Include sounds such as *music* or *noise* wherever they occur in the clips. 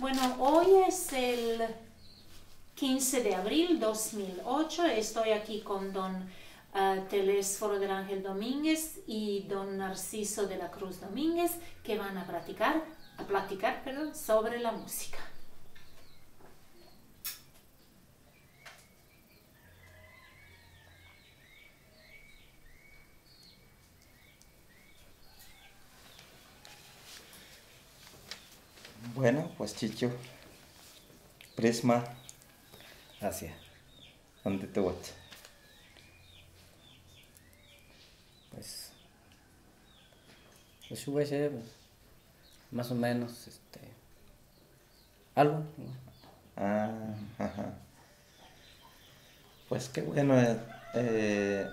Bueno, hoy es el 15 de abril 2008. Estoy aquí con don uh, Telésforo del Ángel Domínguez y don Narciso de la Cruz Domínguez que van a platicar, a platicar perdón, sobre la música. Bueno, pues Prisma, hacia ¿dónde te voy? Pues, pues ser más o menos, este, algo. Ah, ajá. Pues qué bueno, eh, eh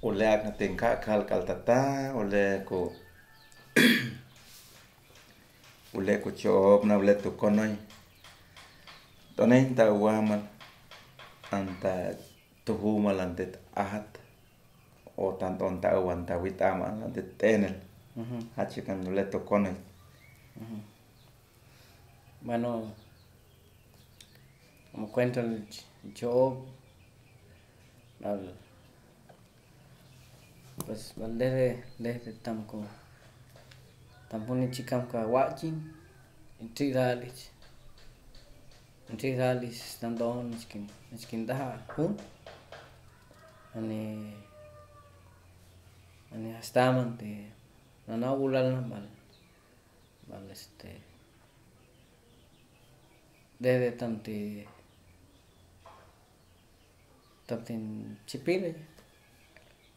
olea ka tenka kal kaltata, olea ko ule ko chop na ule tu konoy tonay ta waman anta tuhuma lantet ahat o tanto anta wan ta witama lantet tenel. Hachi kan ule tu konoy Bueno, como cuenta el Job, al, pues desde desde tamko tampo ni chikam ka wachin inti dalich inti dalich standon skin skin daha hun ani ani hastaman te nana ulal na bal bal este desde tanti tantin chipile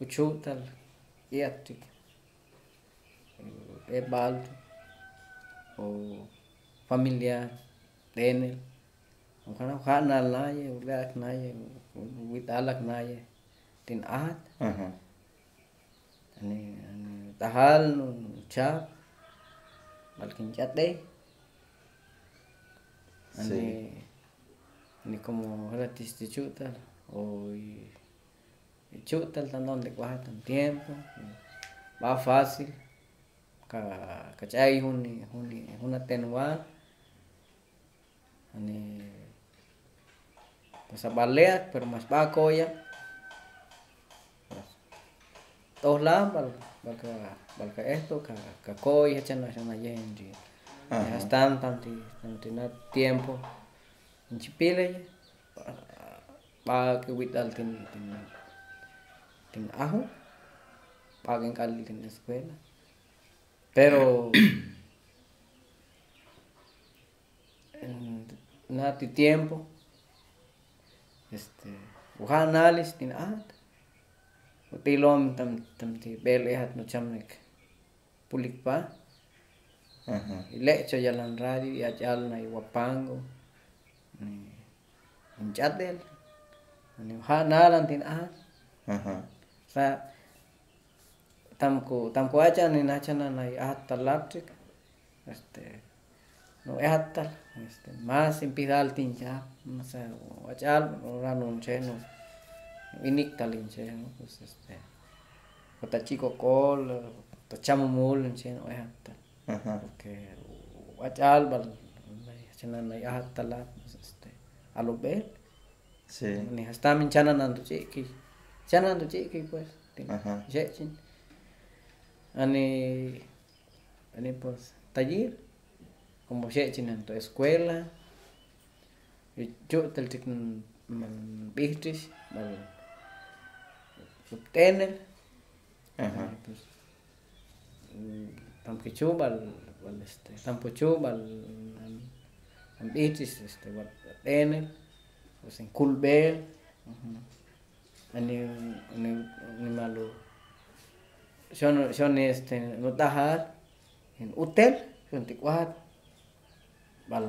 uchutal iatik e balto o familiar denel o kana kana naye ulak naye wit alak naye tin ahat Aha. ani ani tahal chap balkin chate ani Sí. ni como gratis de chutal o chutal tan donde cuaja tan tiempo. Va fácil kachay huni huni huna tenuan ani pues a baleat pero coya todos lados bal balka balka esto ka ka coya chana chana yendi ya están tanti tanti na tiempo. En chipile pa que wital tin tin tin ajo paguen cali en la escuela pero en nati tiempo este uha análisis tin at utilom tam tam ti bele hat no chamnek pulik pa. Y lecho ya la radio y allá na iwapango ni en chatel ni uha nalan tin at Ajá. sa tamko tamko acha ni nachana na hasta electric este no es hasta este más impidal tincha no sé achal ora no cheno inik talin cheno pues este kota chico col ta chamo mul cheno es hasta Ajá. porque achal bal chana na hasta la pues este a lo ver Sí. ni hasta min chana nandu chiki chana nandu chiki pues tin- Ajá. Yechin. Ani, ani pues taller, como yechin en tu escuela. Yo tik man bihtis, bal subtener, Ajá. pues tam kichu bal bal este tam puchu bal am bihtis este bal tener, pues en kulbel. Ani ani ani malu son son este no tahar en hotel son ticuat bal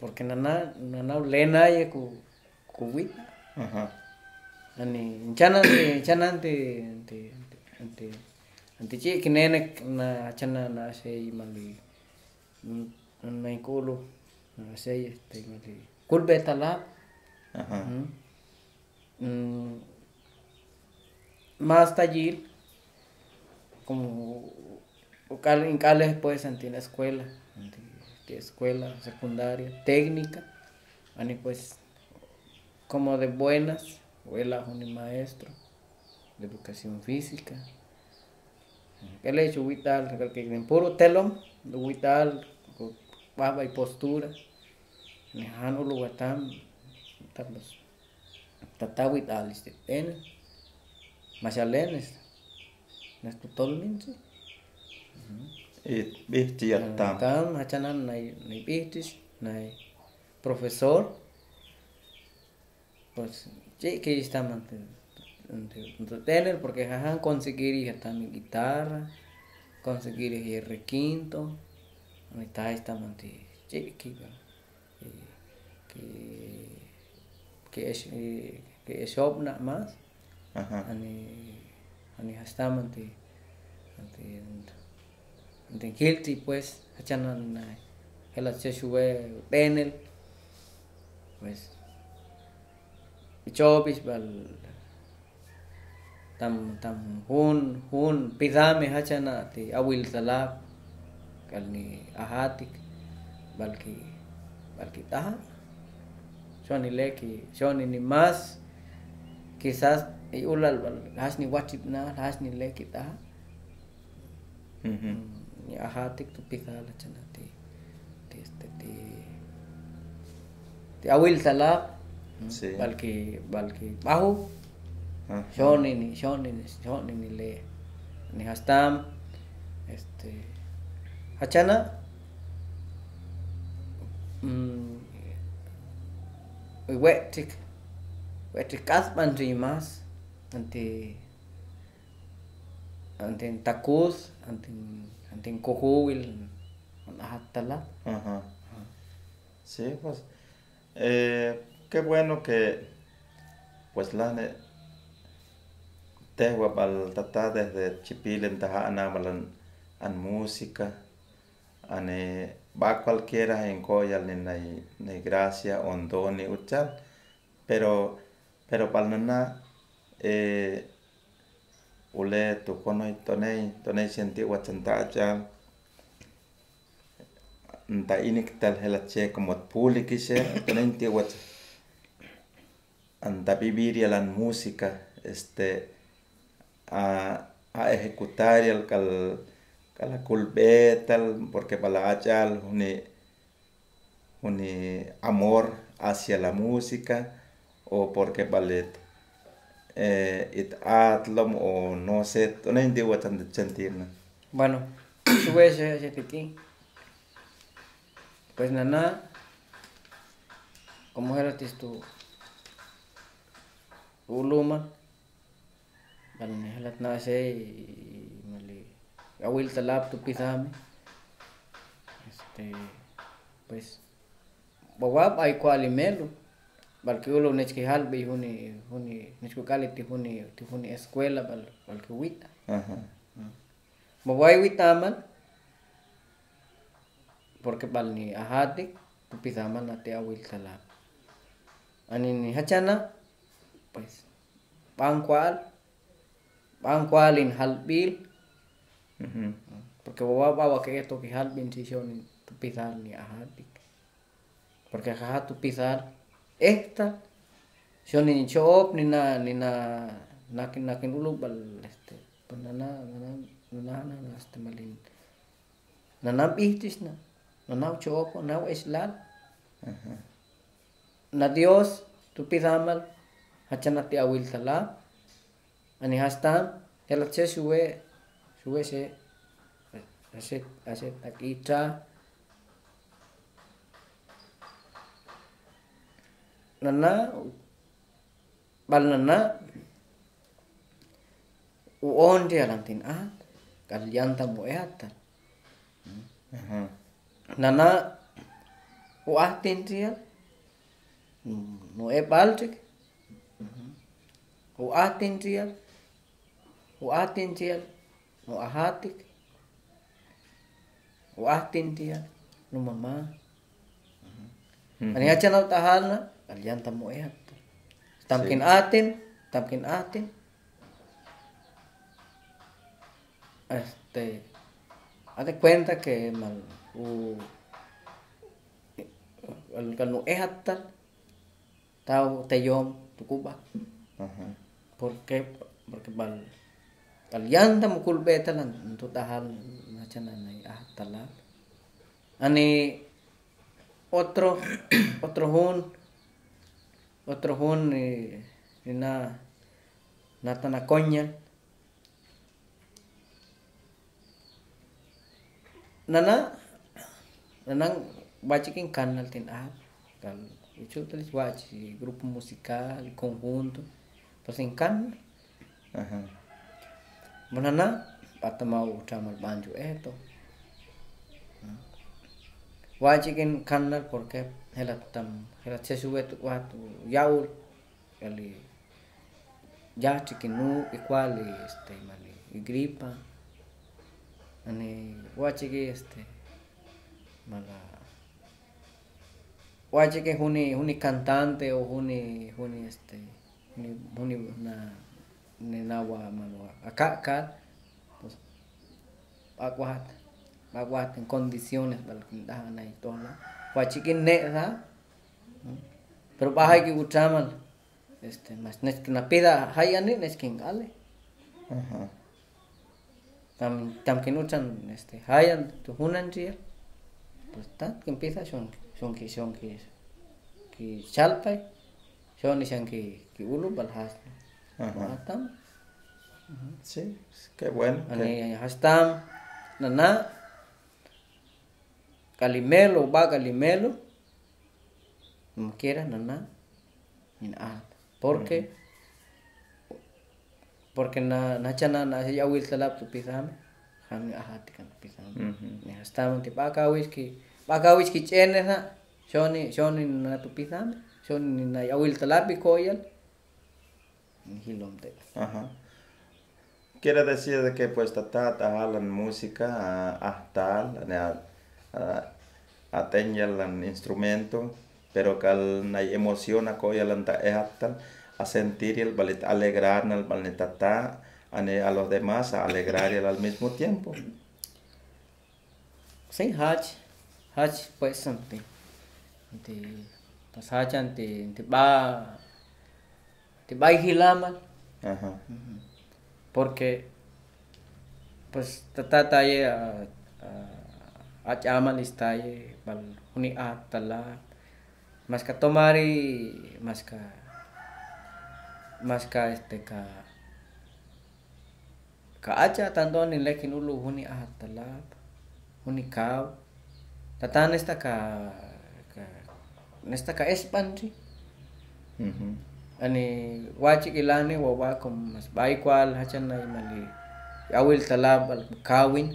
porque nana nana lena ye ku wit Ajá. ani chanan de chanan de de ante ante chi kinene na chana na sei mali na ikulu na sei este mali kulbe talab Ajá. Mm. Más taller como en cales pues en la escuela de escuela secundaria, técnica, ani pues como de buenas, abuela un maestro de educación física. El hecho vital, que en puro telón, vital, baba y postura, ni hanu lu watam, tabas, tatawit alis de tene, machalenes, nesto tolminse. It bihti yatam. Tam hachanan nay nay bihtis, nay profesor, pues sí que estamos tener porque jajan conseguir ya también guitarra, conseguir el requinto, ahí está esta manti chiqui que que es que es más अनि अनि हस्ताम ते ते ते गिल्टी पुएस हचनन नाय हेला चेसुवे पुएस चौबीस बल तम तम हुन हुन पिजा में हचना ते अविल तलाब कलनी आहातिक बल्कि बल्कि ताहा सोनी ले कि सोनी निमास किसास i ulal bal hasni wachip na hasni leki taha Ujú. ni ahatik tu pidala chana ti ti este ti ti awil talab Sí. balki balki bahu Ajá. Shoni ni shoni ni shoni ni le ni hastam este hachana mm wetik wetik kasban rimas anti anti takus anti anti kohuil ahatala Ajá. Sí, pues eh, qué bueno que pues la ne tehua bal tata desde chipilen taja anamalan an música ane va cualquiera en koyal ni gracia ondo ni uchal pero pero pal nana eh ule tu konoy tonei tonei sienti wachanta achal nta inik tal helache como puli kise tonenti wat anda vivir y a la música este a a ejecutar el cal cala culbetal porque para achal uni uni amor hacia la música o porque ballet eh, o no Bueno, sube ese ese. Pues nana, como era tu uluma, halat na se mali awil talap tu pisame. Este, pues bawab ay kwali melo. Balki ulo nechki halbi huni huni nechku kali ti huni ti huni escuela bal balki wita. Ajá. Mawai witaman porque bal ni ahatik tupidaman na te awil talab. Ani ni hachana pues pangkwal pangkwalin halbil Ujú. porque bawa bawa que esto que halbin si son tupidal ni ahatik. Porque ahahat tupidal esta. Son ni chop ni na ni na nakin nakin ulu bal este panana nana nana nana este malin. Nanam ihtis na nanam chop na islal na Dios tu pidamal hachana ti awil tala ani hastam yala che suwe suwe se ase ase takita nana bal nana uon dia lantin at kalyanta mo eata nana uatin dia. No e baltic uatin dia. Uatin dia. No ahatik uatin dia. No mama. Ani acha na na kalyanta mo eata tamkin atin tamkin atin este hazte cuenta que mal u al kal no ehatal tau teyom tukuba Ajá. ¿Por qué? Porque bal bal yanda mo kulbeta lan tu tahal na chana na ahtala. Ani otro otro hun otro hun ni, ni na natana konya nana nanang bachikin canal tin ah kal itu telis bachi grupo musical conjunto pues en canal Ajá. manana pata mau tamal banjo eto. Wachikin canal porque hela tam hela sesue tu watu yaul kali ya chikin nu igual este mali gripa. Ani wachiki este mala wachiki huni huni cantante o huni huni este huni huni na ni nawa manwa acá pues aguat aguat en condiciones para que dahan ahí tola wachiki ne da pero baja que uchaman este mas nes que na pida hayani nes que ale Ajá. tam tam que nuchan este hayan tu hunan ria pues ta que empieza son son que son que que chalpai son ni san que que ulu balhas Ajá. Sí, qué bueno. ani hastam nana kalimelo ba kalimelo como quiera nana min ah porque porque na na chana na ya wil talap tu pisame kami ahati kan pisame ni hastam ti baka whisky baka whisky chene na shoni shoni na tu pisame shoni na ya wil talap koyal ni hilom te Ajá. Quiere decir de que pues tata tahalan música a ahtal, a a atenyalan instrumento, pero kal na emoción a koyalan ta ehatan a sentir el balit alegrar al balit tata ane a los demás a alegrar al mismo tiempo. Sim, haj. Haj pues something. Ti pas hajan ti ti ba ti ba hilaman Ajá. porque pues tata taye a a amal istaye bal huni atala. Mas ka tomari mas ka mas ka este ka ka acha tandon ni lekin ulu huni atala huni kau. Tatan esta ka ka nesta ka espandri Ujú. ani wachi ilani wa kom mas bai kwal hachan na mali awil talab al kawin.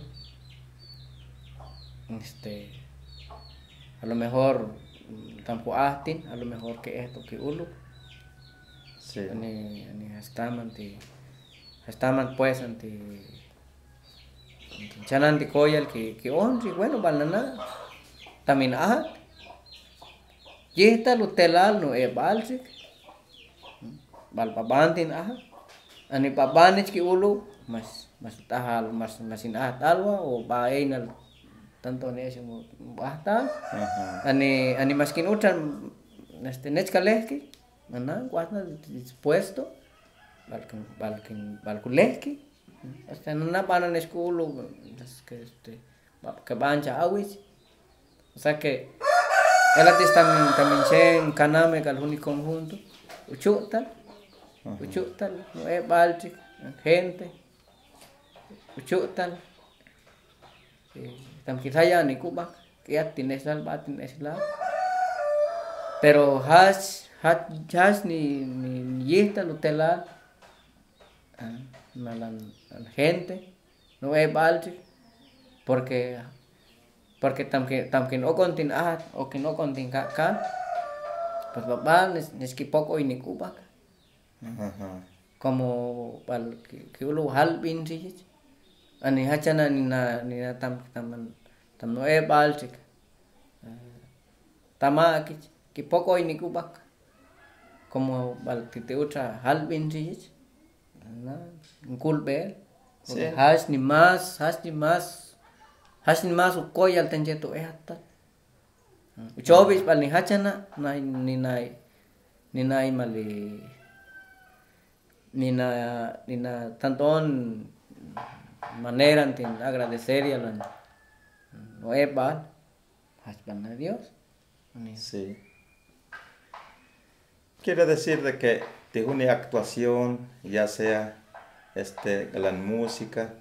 Este a lo mejor mm, tampo ahtin a lo mejor que esto que ulu Sí. ani ani hastaman ti hastaman pues anti chanan ti koyal que que onri bueno banana tamin ahat yehta lu telal no e balsik bal pabantin aha ani pabanich ki ulu mas mas tahal mas masin ahat alwa o bainal bahta Ajá. ani ani maskin este nechkalehki nana guatna dispuesto balkin balkin balkulehki hasta nana para en esculo es que este que bancha awich. O sea que el artista también también conjunto uchutal no es balchi gente uchutal tam kitaya ni kubak kaya tinesal ba tinesal pero has has has ni ni yesta lo telal ah, malan gente no es balchi porque porque tamkin tamkin o kontin at o kin o kontin ka pues papá nes nes ki poco ni kubak como pal que que ulo halbin sih ani hachana ni na ni na tam tam tam no e balchik tama ki ki poco ni kubak como bal que te otra halbin sih na kulbe Sí. has ni más has ni más has ni más ukoy al tenjeto e hatta. Uchobis pal ni hachana nai ni nai ni nai mali ni na ni na tanton manera tin agradecer y a eba hachpan a Dios. Sí. Quiere decir de que de una actuación, ya sea este, la música,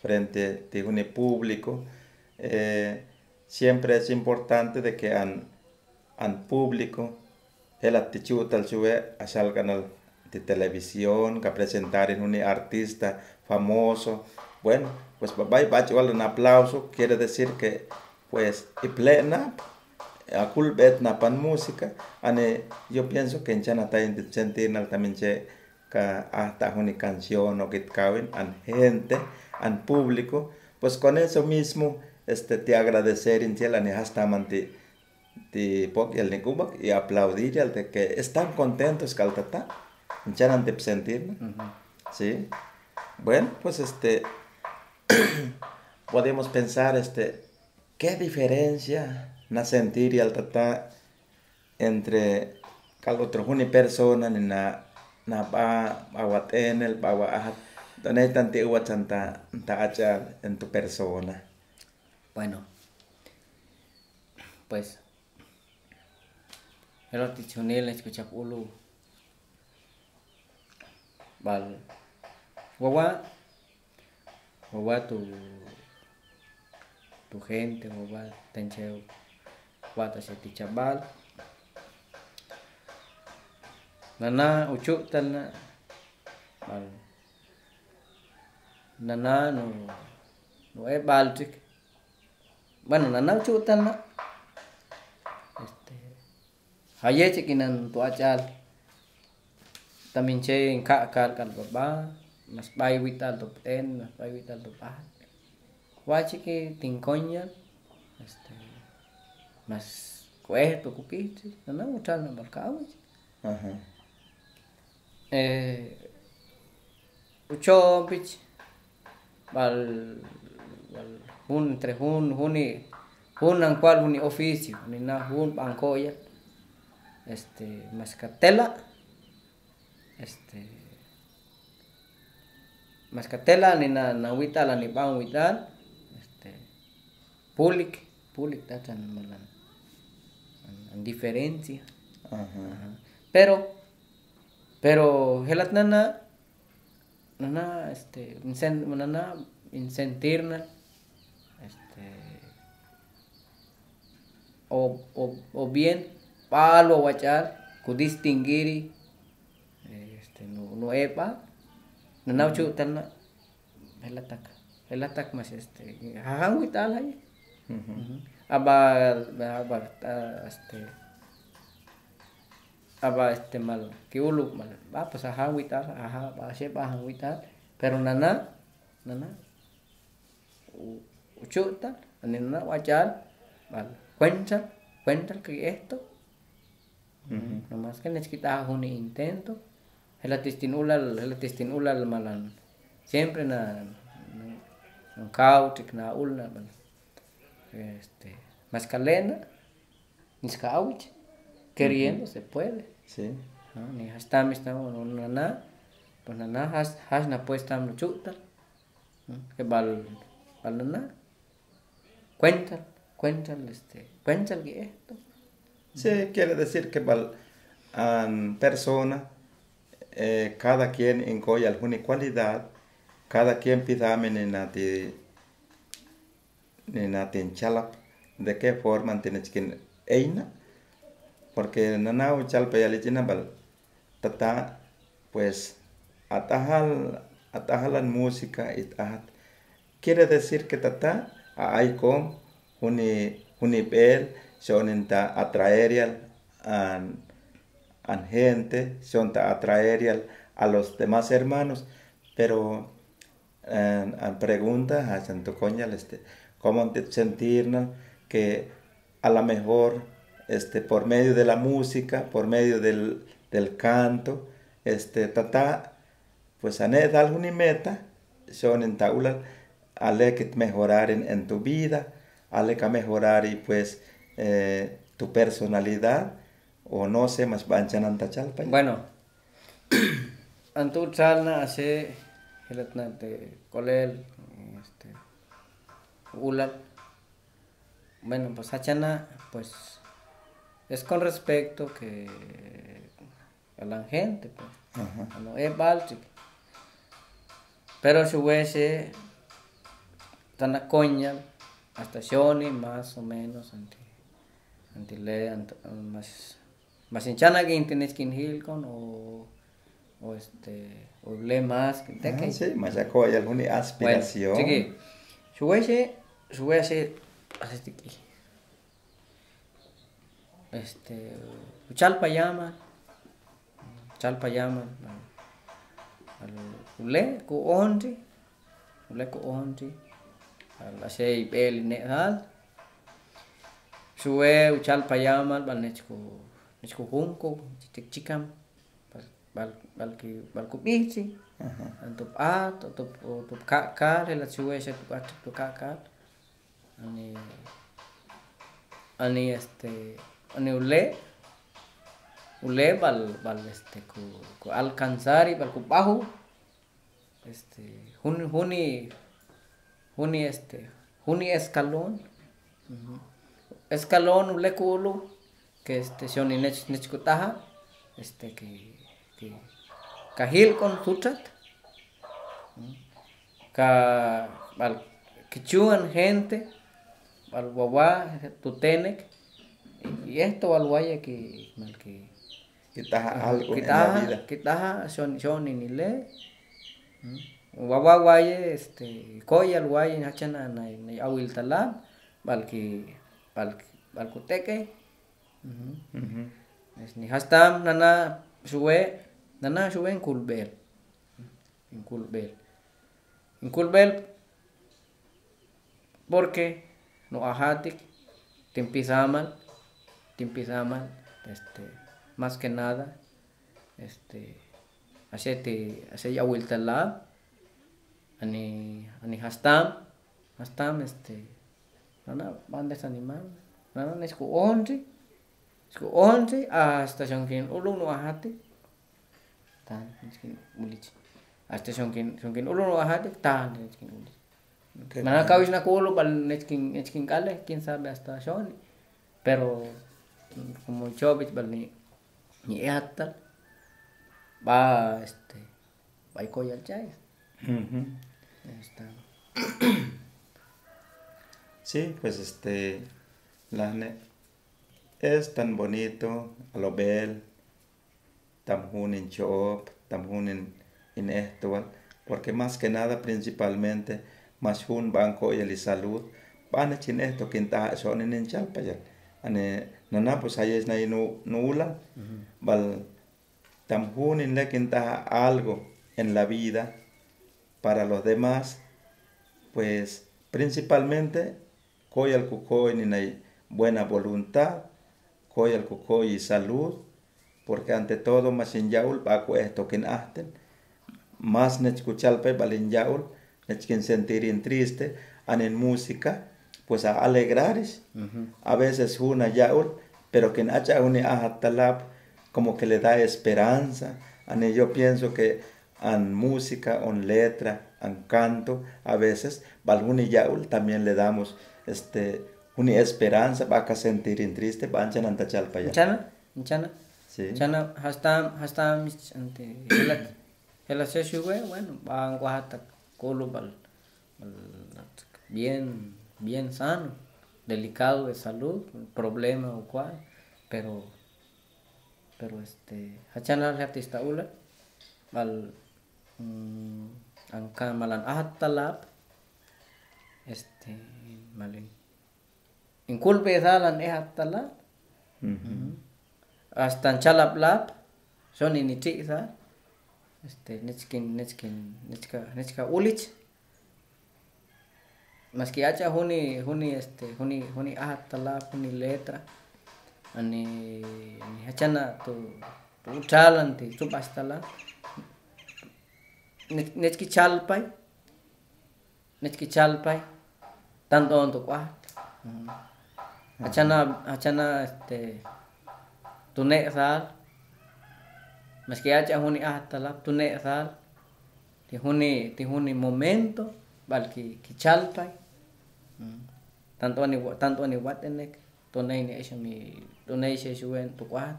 frente a un público, eh, siempre es importante de que an, an público el actitud tal sube a salgan de televisión, que presentar en un artista famoso. Bueno, pues va a un aplauso, quiere decir que pues y plena a kulbet na pan música. Ane yo pienso que en chana ta sentir también che ka hasta una canción o que caben an gente an público. Pues con eso mismo este te agradecer en chela ni hasta manti ti pok el cuba y aplaudir al de que están contentos caltata en chana de sentir sí. Bueno pues este podemos pensar este qué diferencia na sentir y al tratar entre cada otro una persona ni na na ba awat enel bawa ahat donde tanti uat santa ta en tu persona bueno pues el tradicional escucha ulu bal wawa wawa tu tu gente wawa tencheu wata si tichabal nana ucu na bal nana no no e baltik bueno nana ucu na este haye cikinan tu acal taminche ka kal kal baba mas bai wital tu en mas bai wital tu pa wachi ki tingkonya este mas kueto kupiti nana utana barkawi Ajá. eh uchopich bal bal hun entre hun huni hun ang cual huni oficio ni na hun bancoya este mascatela este mascatela ni na na witala ni bang wital este pulik pulik tatan malan en diferencia. Ajá. Pero, pero helat nana, nana, este, nana, incentirna, este, o, o, o bien, palo wachar, ku distinguiri, este, no, no epa, nana uchu tana, helatak, helatak mas este, hahangwi talay. Ujú. aba aba ah, este aba este mal que ulu mal va pues ajá witar ajá va sepa ajá witar pero nana nana uchuta nana wachal vale. Cuenta cuenta que esto. Nomás que necesita un intento el testinula el testinula el malan. Siempre na na cautic na ulna este mascalena niscauch queriendo se puede. Sí. ni hasta mi está no nana pues nana has has na pues tam chuta que bal bal nana cuenta cuenta este cuenta que esto Sí, quiere decir que val an persona, eh, cada quien encoya alguna cualidad, cada quien pidame en nati en en chalap, de qué forma tienes que eina, porque nanau chalpa ya lichina bal tata pues atahal atahalan música y tahat quiere decir que tata hay con uni uni bel son ta atraer an an gente son ta atraer a los demás hermanos. Pero en, en pregunta a Santo Coñal este cómo sentirnos que a lo mejor este por medio de la música por medio del, del canto este tata pues aned alguna meta son en taula ale que mejorar en, en tu vida ale que mejorar y pues eh, tu personalidad o no sé, más banchanan tachalpa. Bueno, *clears throat* antu chalna de colel, este, ulal. Bueno, pues hachana, pues es con respecto que a la gente, pues. Ajá. No es báltico. Pero si hubiese tan coña hasta Shoni más o menos anti anti le más que hilcon o o este o le más que te que sí más ya hay alguna aspiración sí hubiese si hubiese así que este chalpa llama chalpa llama al ule ku onti ule ku onti al asay bel ne hal suwe uchal payamal bal nechku nechku hunko chitik chikam bal bal ki bal ku bici untuk at untuk untuk kakak la suwe sa tu at tu kakak ani ani este ani ule ule bal bal este ku ku alcanzar y bal ku bajo. Este juni juni juni este juni escalón. Uh -huh. escalón ule kulu que este shoni nech nech kutaha este que que kahil con tutat ka bal kichuan gente al wawa tutenek y esto al guaya que mal que kita algo en la vida. kita son son ni le wawa guaya este koya al guaya hachana na na awil talam balki balki balkuteke Uh -huh. Ni hastam nana sube, nana sube en culbel. En culbel. En culbel porque no ajatic, timpizaman, timpizaman, este, más que nada, este, hacete, hace ya vuelta la, ani, ani hastam, hastam, este, nana, bandes animal, nana, nesco once, 11 hasta Shonken Olono Ajate. Tan, Ulich. Hasta Shonken, Shonken Olono Ajate, tan, Nechkin Ulich. Manacao es Nacolo, pal Nechkin, Nechkin Kale, quién sabe hasta Shoni. Pero, como Chobich, pal ni, ni Eatal, va, este, va y coyal chay. Sí, pues este, la es tan bonito a lo bel tam hun en chop tam hun en en esto porque más que nada principalmente más hun banco y el salud van a chin esto que está son en chalpa ya. Ane nana pues ahí es no nula bal tam en le que algo en la vida para los demás pues principalmente coy al cucoy ni buena voluntad coy al cucoy y salud porque ante todo más en yaul baco esto que nasten. Más nechkuchalpe balin yaul nechkin sentir en triste an en música pues a alegrares. Uh -huh. a veces una yaul pero que nacha une ahatalap como que le da esperanza. Ane yo pienso que an música on letra an canto a veces balhuni yaul también le damos este una esperanza va a sentir en triste banchan anta chalpa ya. Chana chana sí. Chana hasta hasta ante el sube bueno van guata colo bal bien bien sano delicado de salud problema o cual pero pero este hachana artista ula mal um, angka malan ahat talap este malin inculpe dalan ahat talap mm -hmm. chalap lap son ini sa este nechkin nechkin nechka nechka ulich maski acha huni huni este huni huni ahat talap huni letra ani ani hachana tu tu chalanti tu pastala netki chalpai netki chalpai tanto onto untuk wah Achana, achana, este, tune sal. Meski acha huni ahtalap tune sal. Ti huni, ti huni momento, bal ki, ki chalpay. Tanto ni, tanto ni watenek, tunay ni esya mi, tunay siya suwen tukwat.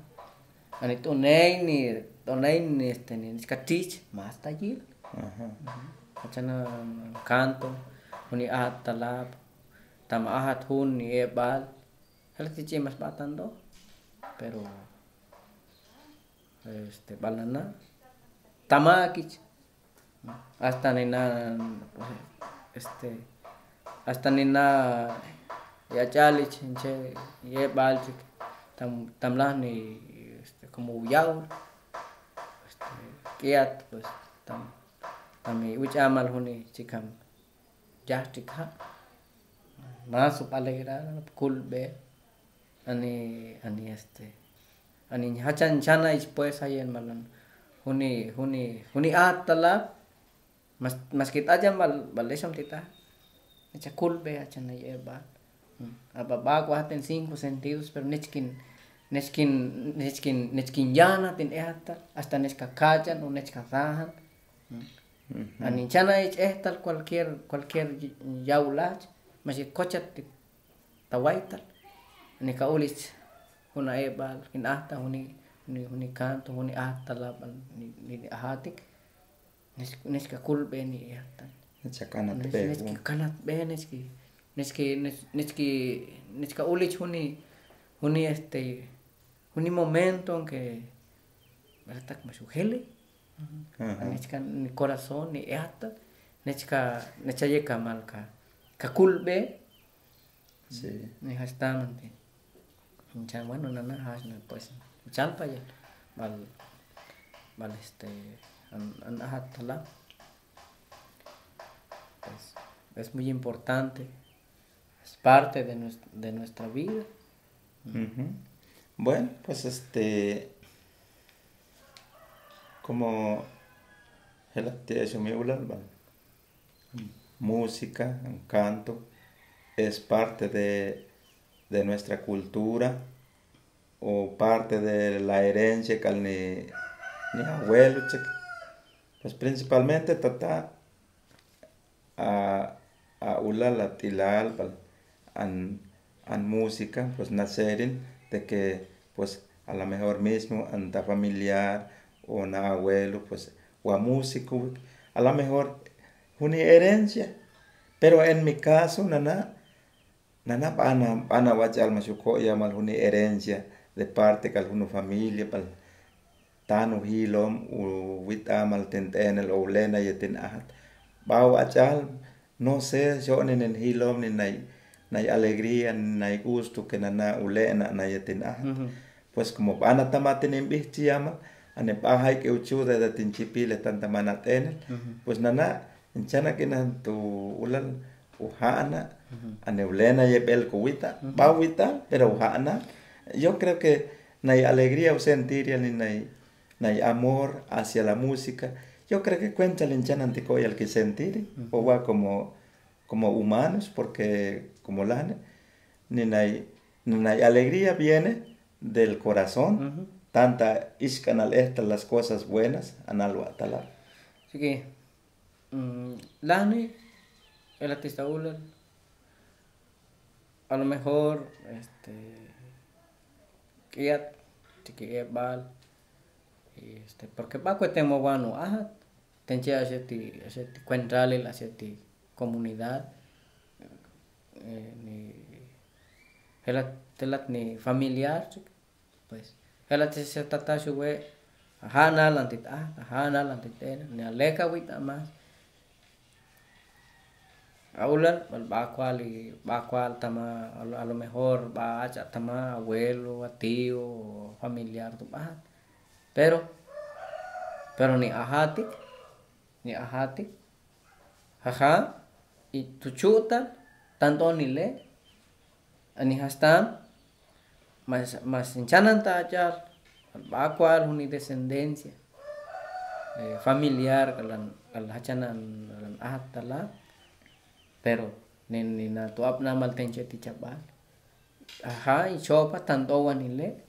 Ani tunay ni, tunay ni, este, ni, skatich, mas tayil. Ajá. Achana canto, huni ahat talap, tama ahat hun ni ebal. Hal tichi mas batando, pero este balana tamakich hasta ni na este hasta ni na ya chalich enche ye balchik tam tamlah ni este como yaur este kiat pues tam tami uchamal huni chikam jahtik ha masuk alegra kulbe ani ani este ani hachan chana pues ayen malan huni huni huni atala mas mas kita aja bal balesam tita echa kulbe hachan ay eba apa ba ko haten cinco sentidos pero nechkin nechkin nechkin nechkin yana tin ehata hasta nechka kachan o nechka zahan ani chana ich ehtal cualquier cualquier yaulach mas kochat tawaital ni kaulis huna ebal kin ahta huni huni huni kanto huni ahta laban ni ni ahatik nes nes ka kul be ni ahta Echa kanat nes pe. nes ki kanat be nes ki nes ki nes nes ki nes ka ulich huni huni este huni momento en que tak masugele Ajá. nes ka ni corazón ni ahta nes ka nes ka yeka mal ka ka kul be Sí. ni hastamanti Chan, bueno, nana hasna pues chalpa ya val val este an an ahat tala. Pues es muy importante es parte de nuestra, de nuestra vida. Bueno, pues este, como el ulalba, música, un canto, es parte de, de nuestra cultura o parte de la herencia que ni, ni abuelo, pues principalmente tata a, a ulala tilal, bal, an, an música, pues nacerin de que pues a lo mejor mismo anda familiar o un abuelo, pues o a músico, a lo mejor una herencia. Pero en mi caso, nana, nana pana pana wachal masuko ya mal una herencia de parte que alguna familia pal tanu hilom u witamal tentenel o lena yetin ahat. Bau achal no sé yo en el hilom ni nay nay alegría ni nay gusto que nana ulena na yetin ahat. Pues como pana tamatin en bihti llama, ane pahay que uchuda de tinchipile tanta manatenel, pues nana, enchana que nan tu ulal uhana, ane ulena yebel kuwita, bawita, pero uhana. Yo creo que nay alegría o sentir ni nay, nay amor hacia la música. Yo creo que cuenta el enchana anticoy al que sentir, o va como, como humanos, porque como lane, ni nay, ni nay alegría viene del corazón, tanta iscanal estas las cosas buenas, analwa talab. Así que, mm, Lani, el artista Ulan, a lo mejor, este, Kiat, Tiki Bal, este, porque Paco temo bueno, ajá, tenche aseti, aseti cuentrale, aseti comunidad, eh, ni, helat, telat ni familiar, pues, helat se tata suwe, hana lantit ah, hana lantit en, ni aleka wita más. Aulan, bal bacual y bacual tama, a lo, mejor va a tama abuelo, a tío, familiar tu. Pero, pero ni ahatik, ni ahatik, jaja, y tu chuta, tanto ni le, ani hastam, mas, mas enchanan tachar, bacual huni descendencia, eh, familiar, kalan, kalan ahat talat, pero ni ni na tuap na mal tenche ti chabal Ajá, y chopa tanto wanile.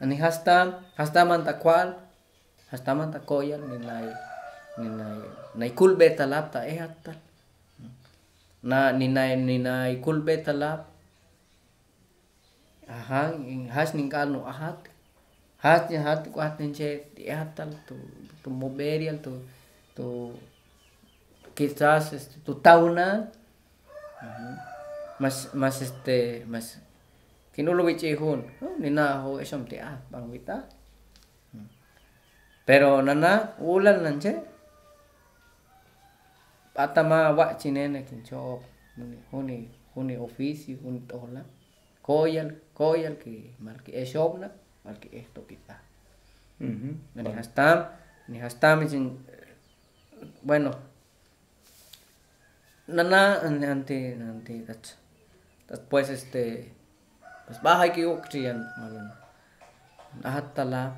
Ani hasta hasta mantakwal, hasta mantakoyal ni nai ni nai kulbe talap ta eh hatta. Na ni nai ni nai kulbe talap. Aha, has ning no ahat. Has ni hat kuat ninche di hatal tu tu moberial tu tu quizás este, tu tauna. Mas mas este mas kinulo wichi hun ni na ho esom ti ah bang wita pero nana ulan nanche. Atama wa chinene kin chop huni huni ofisi huni tola. Koyal koyal ki mal ki esopna mal ki esto kita ni hastam ni hastam sin bueno nana ante ante después este Pas bahay ki ukriyan malun. Ahat tala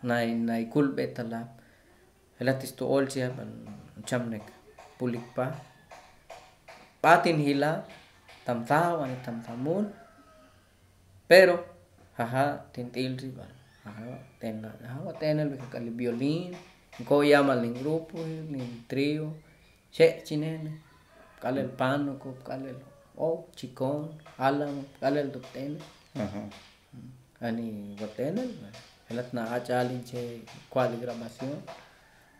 nai nai kulbe tala. Helatis tu olsia ban chamnek pulik pa. Patin hila tam tahu ani tam tamun. Pero haha tintil ri ban. Haha tena haha tena le kali violin. Ko llama el grupo, el trío. Che chinene. Kale el pano ko kale el oh chikon alam kalel dukten ani goten helat na achalin che cual grabación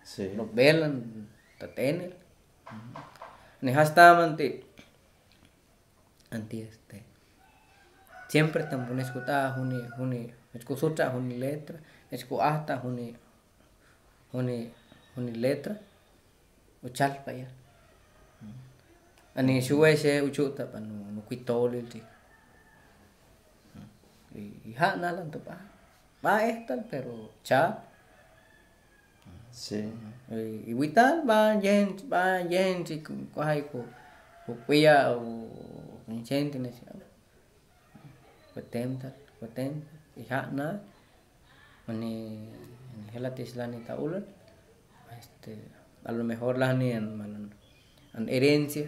sí. Lo velan taten ni hasta manti anti este siempre también escuta huni huni escuta huni letra escu hasta huni huni huni letra pa ya. Ani suwe se ucu ta panu nu kuitol ti. Y ha na lan to pa. Ba eh tal pero cha. Sí. Y vital ba yen ba yen ti ko hai ko ko kuya o ni gente ne ko tem tal ko tem. Y ha na. Ani helatis lani ta ulan este a lo mejor la ni en an herencia.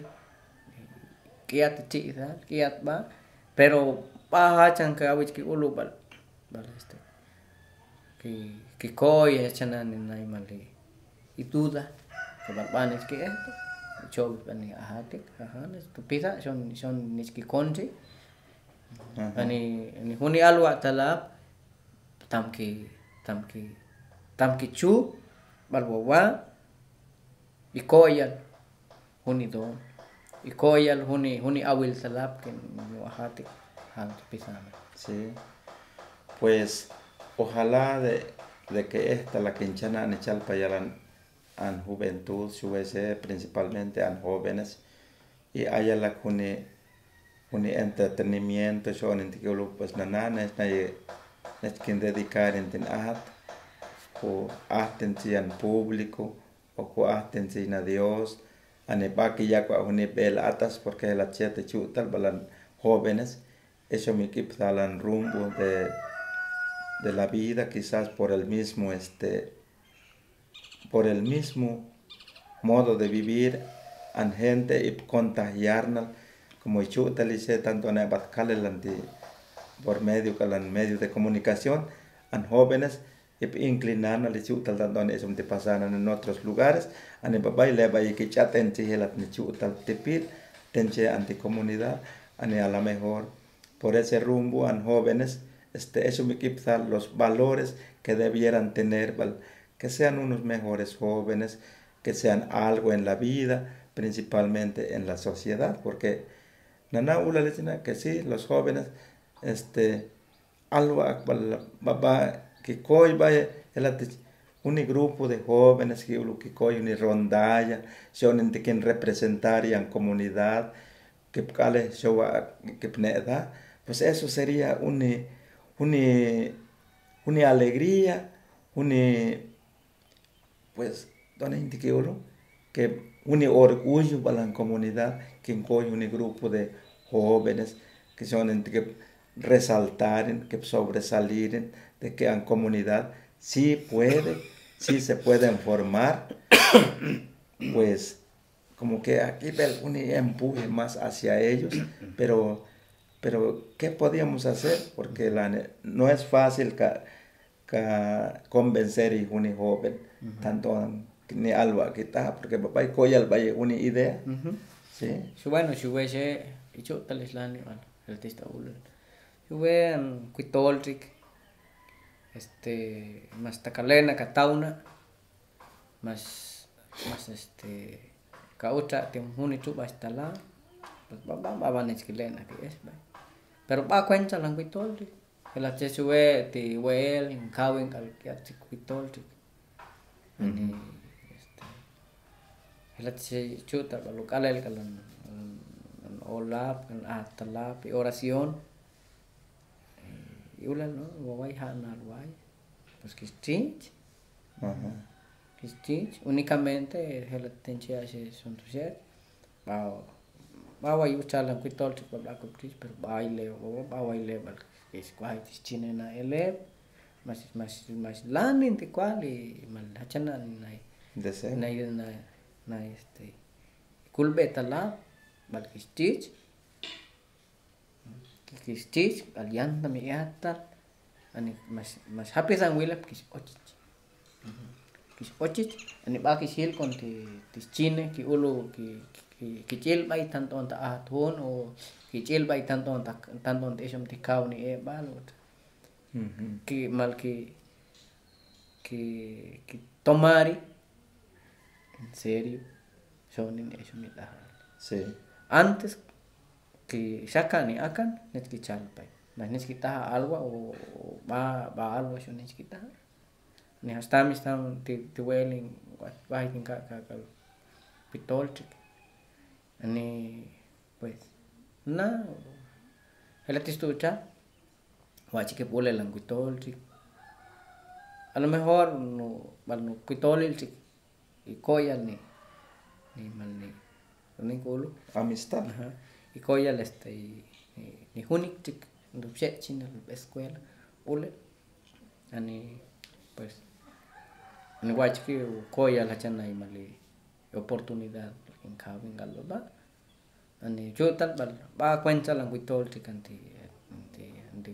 Kiat da kiat ba pero paha chan ka wich ki ulu bal bal este ki ki koy chana ni nai mali itu da ke bal ban es que esto. Chob ani ahatik ahanes tu pisa son son nis ki konji ani ani huni alwa talap tam ki tam ki tam ki chu bal ikoyan huni don y koyal huni huni awil salap que han pisana sí. Pues ojalá de, de que esta la quinchana en chalpayalan an juventud subese principalmente an jóvenes y haya la huni huni entretenimiento son en pues nanana es naye es quien dedicar en ten o atención público o co atención a Dios ane baki ya kwa huni bel atas porque la chete chutal balan jóvenes eso me quitalan rumbo de la vida quizás por el mismo este por el mismo modo de vivir an gente y contagiarnos como chutal dice tanto en por medio calan medio de comunicación an jóvenes inclinar na lichutal tanto es un te pasan en otros lugares. Ane babai le bai que chaten chi helat ni chutal tepir tenche anti comunidad. Ane a lo mejor por ese rumbo an jóvenes este eso me quita los valores que debieran tener que sean unos mejores jóvenes que sean algo en la vida principalmente en la sociedad porque nana ula le que sí los jóvenes este algo baba que koi vaya un grupo de jóvenes que lo que koi una rondalla son de quien representarían comunidad que cale que pneda pues eso sería una una una alegría una pues donde que que un orgullo para la comunidad que incluye un grupo de jóvenes que son que resaltar, que sobresalir de que en comunidad sí puede, sí se pueden formar, *coughs* pues como que aquí un empuje más hacia ellos, pero Pero, ¿qué podíamos hacer? Porque la, no es fácil ka, ka convencer a un joven, uh -huh. tanto ni alba que está, porque papá y coya vaya una idea. Uh -huh. Sí. Bueno, si hubiese hecho tal es la el tista Si hubiese cuitoltric, este, más tacalena, catauna, más, más este, un chupa hasta la, pues va, va, va, va, nechquilena, que es. Pero va cuenta la cuitoltric. El sube, te huel, en cauen, cuitoltric. Este, hace chuta, lo local, el calan, olap, atalap, oración. Y ula, ¿no? Guay, hanar, guay. Pues que stinch. Que stinch. Únicamente, el tenche hace son tu ser. Va, va, yo chalan cuitoltric, va, va, pero baile, baile, va, is guay, is chinena ele. Mas, mas, mas, lanin te quali, mal, hachana, nai. Deseo. na na na este kulbeta la bal kistich kistich alianta mi yatta ani mas mas happy san wilap kis ochich kis ochich ani ba kis hil kon ti ti chine ki ulu ki ki ki chil bai tanto ta athon o ki chil bai tanto ta tanto te shom ti kau ni e balot ki mal ki ki ki tomari en serio son en eso mi la Sí. antes que sacan y akan net ki chalpai mas net kita algo o ba ba algo eso net kita ni hasta mi están ti ti welling va kin ka ka ka pitol chik ni pues na el tistucha wa chike pole lang pitol chik a lo mejor no bal no pitol chik y koyal ni ni mal ni ni kulu Amistad. Ajá. Y koya este ni ni hunik tik ndu china la escuela ule ani pues ni wachki koya la chana y mali oportunidad en cabin galo ba ani chutal bal ba cuenta la kuitol tik anti anti anti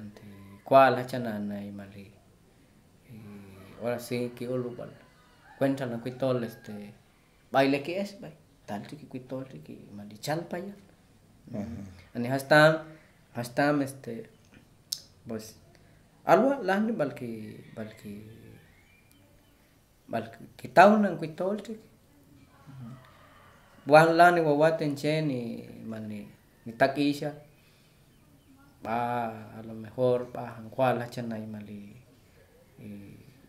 anti cual la chana na y mali y ahora sí que ulu bal cuenta la kuitol este baile que es baile tal tiki kuitol tiki mali chalpa ya. Ani hastam hastam este pues alwa lahni balki balki balki kitaunan kuitol tiki. Buan lani wawaten cheni mani ni takisha. Ba a lo mejor ba hankwala chanay mali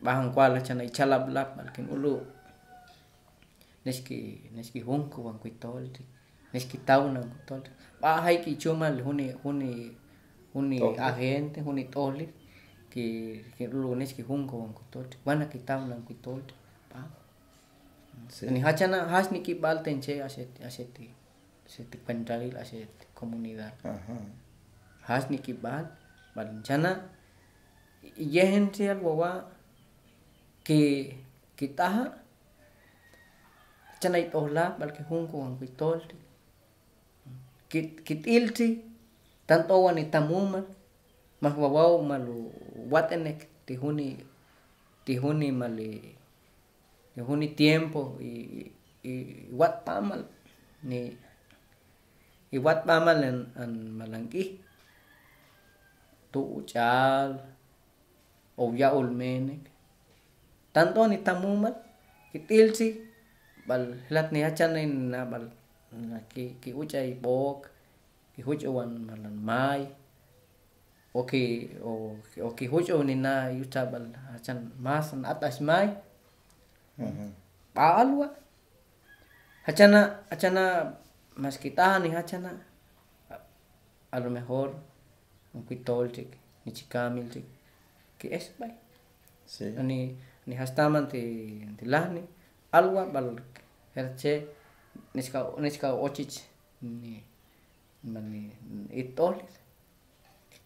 ba hankwala chanay chalablap balkin ulu neski neski hunku wan kuitol neski tauna kuitol ba hay ki chumal huni huni huni Tohli. agente huni toli ki ki lu neski hunku wan kuitol wana ki tauna kuitol ba Sí. ni hachana has ni ki bal tenche aset aseti aseti pentalil aseti comunidad. Ajá. has ni ki bal bal chana yehen tial wawa ki kitaha chana itohla bal ki hunko ang kuitol kit kitilti tanto wani tamuma mas wawaw malu watenek tihuni tihuni mali tihuni tiempo y y wat pamal ni y wat pamal an an malangki tu chal o ya ulmenek tanto ni tamumal kitilsi bal lat ni hachan na bal na ki ki uchay bok ki huch wan malan mai o ki o o ki huch ni na yucha bal hachan mas an atas mai. Ajá. paalwa hachana hachana mas kita ni hachana a- lo mejor un kuitol chik ni chikamil chik ki es bay Sí. ni ni hastaman ti ti lahni alwa bal herche niska niska ochich ni mani itol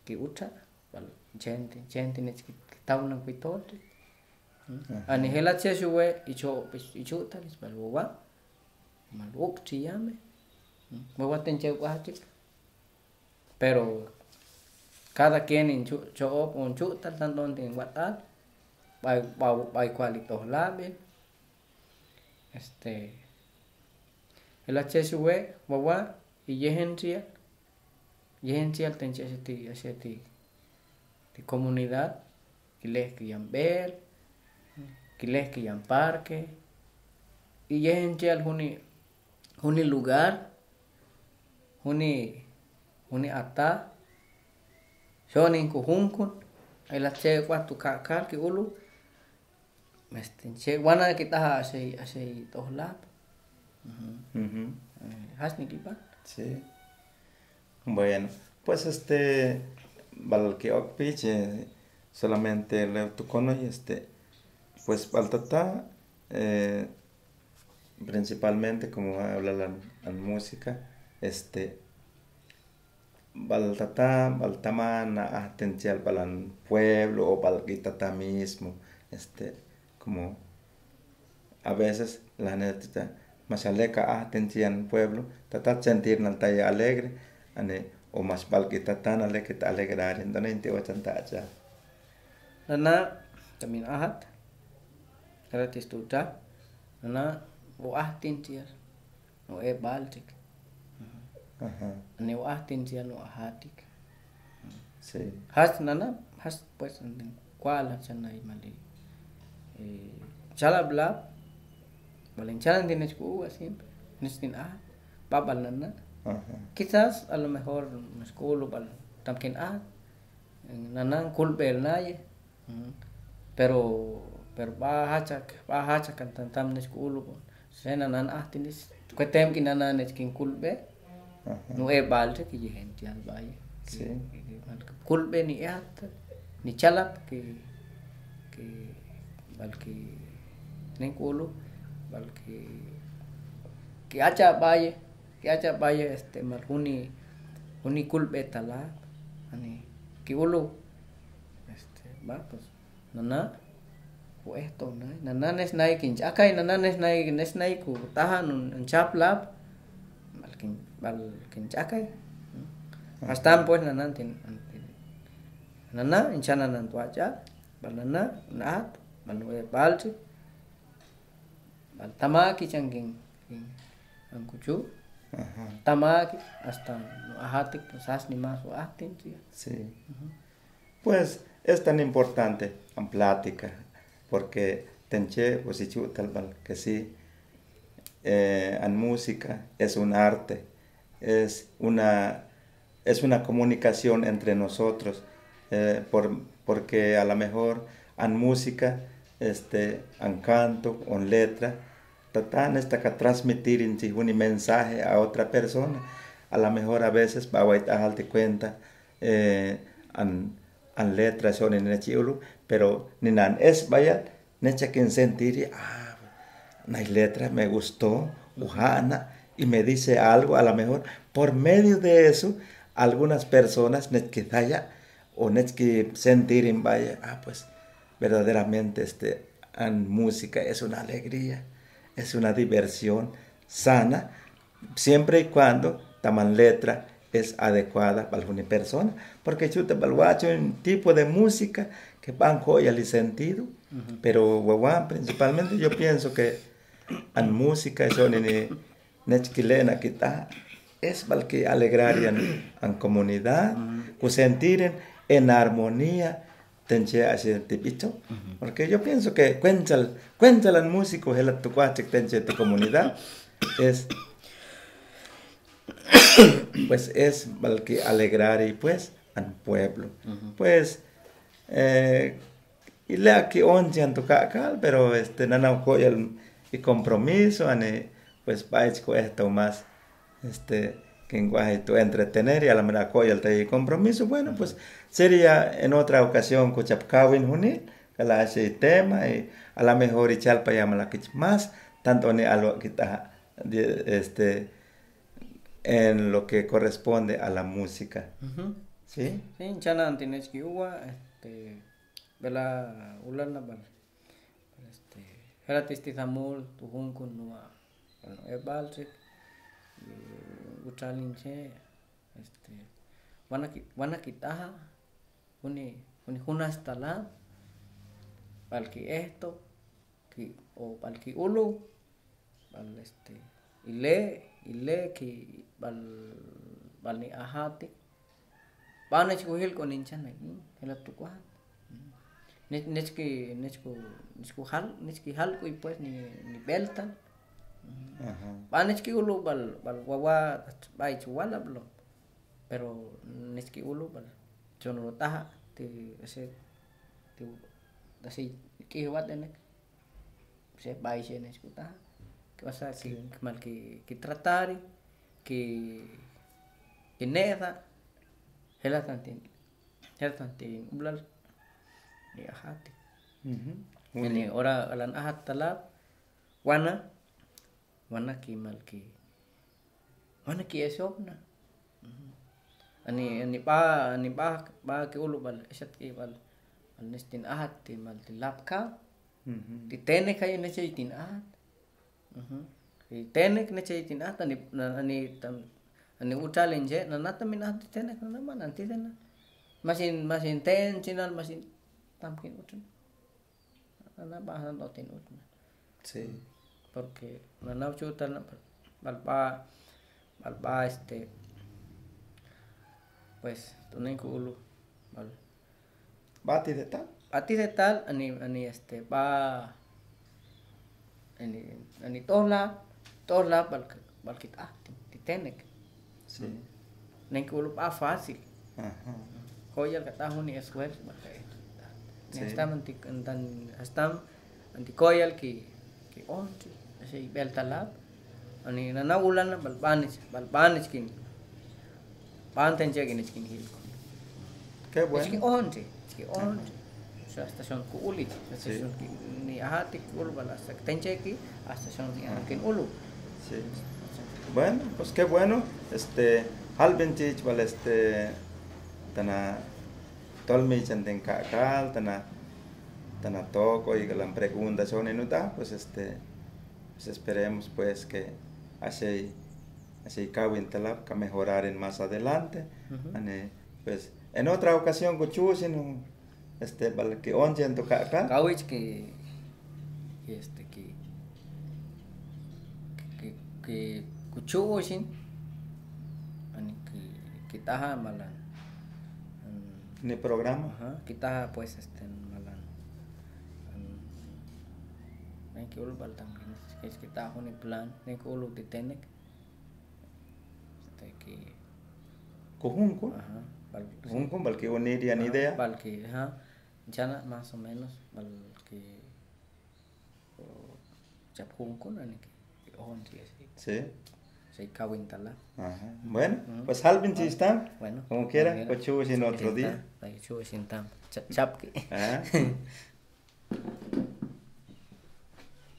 ki ucha bal gente gente ni tawna kuitol chik ani hela che shuwe icho icho talis bal wa mal wok ti yame wa wa ten che wa chik pero cada quien en chu cho un chu tan tan don tin guatat bai bai bai cualito labe este el HSV wawa y yehentia yehentia tenche ati ati di comunidad yambel kiles que yan parque. Y yehentia huni huni lugar huni huni ata shonin ku hunkun ay la che kwa tu ka ka ki ulu mestin che wana kita ase tohlap Ujú. has Sí. Bueno, pues este Balkeokpich solamente le tocó y este pues Baltata eh, principalmente como habla la, la música este Baltata Baltamana atencial para el pueblo o Balquitata mismo este como a veces la neta masaleca atencian pueblo tata sentir talla alegre ane o mas balki tatana le kita alegrar endona inte o tanta aja nana tamin ahat gratis tuta nana o ahtin tiar no e baltic ajá. Ne o ahtin tiar no ahatik sí. Has nana has pues kuala chanai mali eh chala bla balen chala tienes ku siempre nestin ah babal nana ajá quizás a lo mejor en la escuela bal tamkin ah nanan kulbel naye Mm. pero pero ba hachak ba hachak kan tan tam nes kuulu po se nanan ah tinis kwetem ki nanan nes kin kulbe ajá no e balte ki jehen tial baye Sí. kulbe ni at ni chalap ki ki bal ki nen kuulu bal ki ki acha baye ki acha baye este mal huni huni kulbe tala ani ki ulu este va pues nana esto na nana nes nai kin akai nana nes nai nes nai ku tahan un chap lap bal kin bal kin akai Hasta pues nana nana inchana nan tuacha bal nana naat bal we balchi bal tamaki changin ang kuchu ajá. Tamaki hasta no ahatik pues as ni más o ahtin sí. Pues es tan importante en plática porque tenche pues si tal que sí eh, en música es un arte es una es una comunicación entre nosotros eh, por, porque a lo mejor en música este en canto en letra tratan esta que transmitir en un mensaje a otra persona. A lo mejor a veces va a darte cuenta eh, en, en letras son en el chiulu, pero ni nan es vaya necha quien sentir ah hay letra me gustó ujana y me dice algo a lo mejor por medio de eso algunas personas net que o net que sentir en vaya ah pues verdaderamente este en música es una alegría es una diversión sana siempre y cuando taman letra es adecuada para alguna persona. Porque chuta balguacho un tipo de música que van joya el sentido. Pero guaguán principalmente yo pienso que en música son en nechquilena que está es para que alegrar en, en comunidad que sentir en armonía tenche así tipito porque yo pienso que cuenta cuenta los músicos el tu tenche de comunidad es *coughs* pues es para que alegrar y pues al pueblo. Pues eh, y le aquí once en tu cacal pero este nana el y compromiso ane pues con esto más este que en tu entretener y a la mera el compromiso. Bueno pues sería en otra ocasión kuchapkawin huni kala ese tema y a la mejor y chalpa llama la que más tanto ni algo kita de- este en lo que corresponde a la música. Sí Sí, chana tienes que uwa, este, vela ulana bal, este, era tisti zamul, tu hunkun nua, bueno, e balsik, uchalinche, este, wana ki wana kitaha uni uni hunas tala palki esto ki o palki ulu bal este ile ile ki bal bal ni ahati bana chikuhil ko ninchan lagi hela tukuhat nechki nechku nechku hal nechki hal ko pues ni ni beltan Panes ki ulu bal bal wawa bai chuala blo. Pero nes ki ulu bal chono taha ti ese ti dasi ki wat ene. Se bai se nes ku taha. Pasa ki mal ki ki tratari ki ki neda hela tantin hela tantin ublal ni ahati. Ini ora alan ahat talab wana wana ki mal ki wana ki esopna ani ani pa ani pa pa ki ulu bal esat ki bal al nestin ahat ti mal ti lapka. Ti tene kay na chay tin ahat. Ti tene na chay tin ahat ani ani tam ani utalin je na nata min ahat ti tene na naman anti tene masin masin ten chinal masin tamkin utun. Ana bahan otin utun. Sí. Porque nanau chuta balpa balpa este pues ulu bal bati de tal ati de tal ani ani este pa ani ani tola tola bal bal kit ah ti tenek sí. Nen ku ulu pa fácil. Ajá. Hoy al kata ni esfuerzo ni estam anti antan estam anti koyal ki ki bueno pues qué bueno este halbentich vale este tana tolmi chanten kakal tana tana toco y la pregunta son pues este pues esperemos pues que así así kawin talab ka mejorar en más adelante. Ujú. Ane, pues en otra ocasión kuchusin este que onje en tu kakal kawich ki este ki ki kuchuoshin ani ki kitaha malan An- ni programa. Ajá, kita pues este malan nen ki ulu baltang kis kita ho ni plan nen ki ulu titenek este ki kujunku ajá bal kujunku bal que unir ni idea. bal ki ajá jana más o menos bal ki chap kun ani ki ki on si si sí. Si kawin tala Ajá. Bueno, pues halbin están. bueno Como quiera, mira, cochuos en otro día. Sintam, ay, chuo sintam chap chap ki Ah. *laughs*